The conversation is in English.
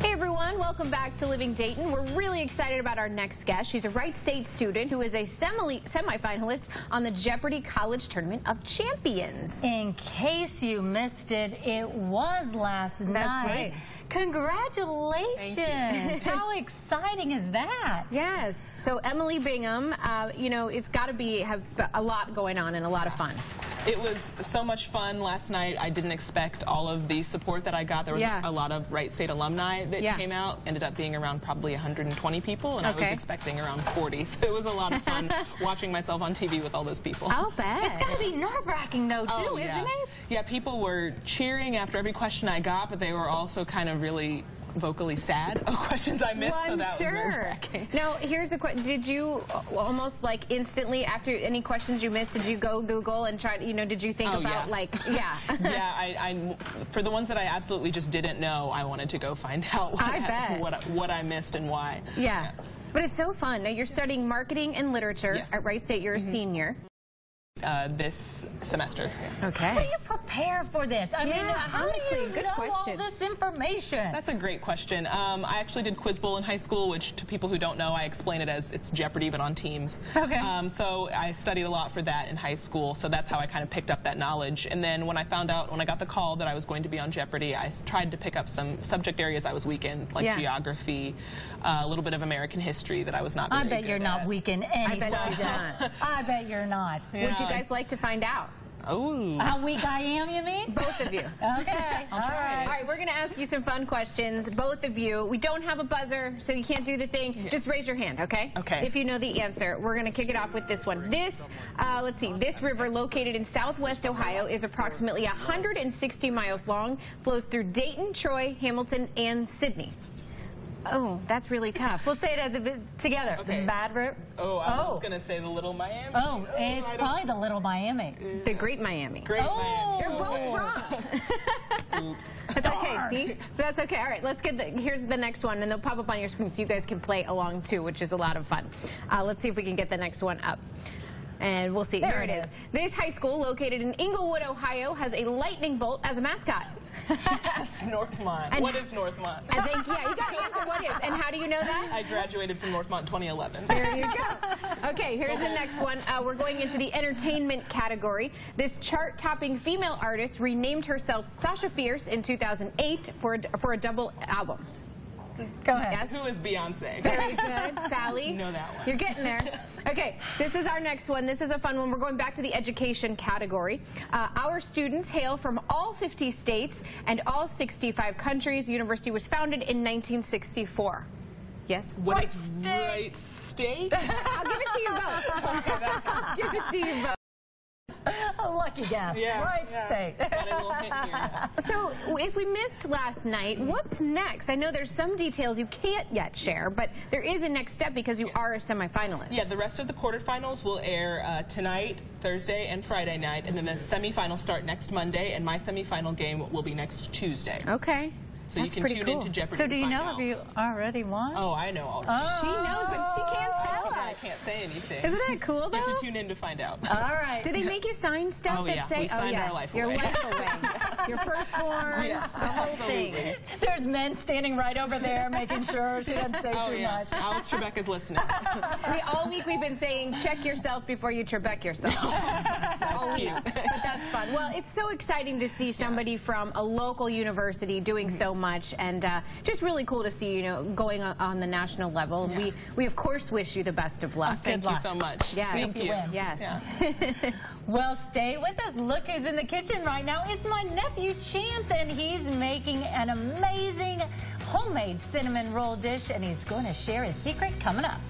Hey everyone, welcome back to Living Dayton. We're really excited about our next guest. She's a Wright State student who is a semi semifinalist on the Jeopardy College Tournament of Champions. In case you missed it, it was last That's night. right. Congratulations! How exciting is that? Yes. So Emily Bingham, uh, you know, it's got to be have a lot going on and a lot of fun. It was so much fun last night. I didn't expect all of the support that I got. There was Yeah. a lot of Wright State alumni that Yeah. came out. Ended up being around probably 120 people, and I was expecting around 40. So it was a lot of fun watching myself on TV with all those people. I'll bet. It's got to be nerve-wracking though, too, Oh, isn't yeah. it? Yeah, people were cheering after every question I got, but they were also kind of really vocally sad of questions I missed, well, I'm that sure. Now, here's a question. Did you almost like instantly after any questions you missed, did you go Google and try you know, did you think Oh, about yeah. like, yeah. yeah, I, I, for the ones that I absolutely just didn't know, I wanted to go find out what I bet. what, what I missed and why. Yeah. But it's so fun. Now you're studying marketing and literature Yes. at Wright State. You're a mm-hmm. senior. Uh, this semester. Okay. How do you prepare for this? I mean, Yeah, how do you good know question. all this information? That's a great question. Um, I actually did Quiz Bowl in high school, which to people who don't know, I explain it as it's Jeopardy but on teams. Okay. Um, so I studied a lot for that in high school. So that's how I kind of picked up that knowledge. And then when I found out, when I got the call that I was going to be on Jeopardy, I tried to pick up some subject areas I was weak in, like Yeah. geography, uh, a little bit of American history that I was not. I very bet you're good not at. weak in any bet she's subject. not. I bet you're not. Would you Yeah. Guys like to find out? Oh. How weak I am, you mean? Both of you. Okay. I'll try. All right, we're going to ask you some fun questions, both of you. We don't have a buzzer, so you can't do the thing. Just raise your hand, okay? Okay. If you know the answer. We're going to kick it off with this one. This, uh, let's see, this river located in southwest Ohio is approximately 160 miles long, flows through Dayton, Troy, Hamilton, and Sidney. Oh, that's really tough. We'll say it as a bit together. Okay. The Mad River. Oh, I Oh. was going to say the Little Miami. Oh, I it's probably the Little Miami. The Great Miami. Great Oh. Miami. You're both Oh. wrong. Oops. That's okay, see? That's okay. All right, let's get the, here's the next one, and they'll pop up on your screen so you guys can play along too, which is a lot of fun. Uh, let's see if we can get the next one up. And we'll see. There Here it it is. This high school, located in Englewood, Ohio, has a lightning bolt as a mascot. Northmont. And- what is Northmont? I think, yeah, you got to answer what is. And how do you know that? I graduated from Northmont in 2011. There you go. Okay, here's the next one. Uh, we're going into the entertainment category. This chart-topping female artist renamed herself Sasha Fierce in 2008 for a, for a double album. Go ahead. Yes? Who is Beyonce? Very good, Sally. You know that one. You're getting there. Okay, this is our next one. This is a fun one. We're going back to the education category. Uh, our students hail from all 50 states and all 65 countries. The university was founded in 1964. Yes? What is State. Wright State? I'll give it to you both. give it to you both. A lucky guess. Yeah, Wright yeah. state. Got a little hint here. So, if we missed last night, what's next? I know there's some details you can't yet share, but there is a next step because you are a semifinalist. Yeah, the rest of the quarterfinals will air uh, tonight, Thursday, and Friday night, and then the semifinals start next Monday, and my semifinal game will be next Tuesday. Okay. So That's you can pretty tune cool. into Jeopardy. So do you find know out. if you already won? Oh, I know all. Oh. She knows, but she can't tell can't, I us. can't say anything. Isn't that cool, though? You have though? to tune in to find out. All right. Do they make you sign oh, stuff Oh, that yeah. say, We "Oh signed yeah, our life your away." life away, your firstborn, Yes, the whole thing"? absolutely. There's men standing right over there making sure she doesn't say Oh too yeah, much. Alex Trebek is listening. We, all week we've been saying, check yourself before you Trebek yourself. all week. cute. But that's fun. Well, it's so exciting to see somebody from a local university doing Mm-hmm. so much, and uh, just really cool to see, you know, going on, on the national level. Yeah. We, we of course wish you the best of luck. Thank you luck. so much. Yes. Thank you. Yes. Yeah. Well, stay with us. Look who's in the kitchen right now. It's my nephew Chance, and he's making an amazing homemade cinnamon roll dish, and he's going to share his secret coming up.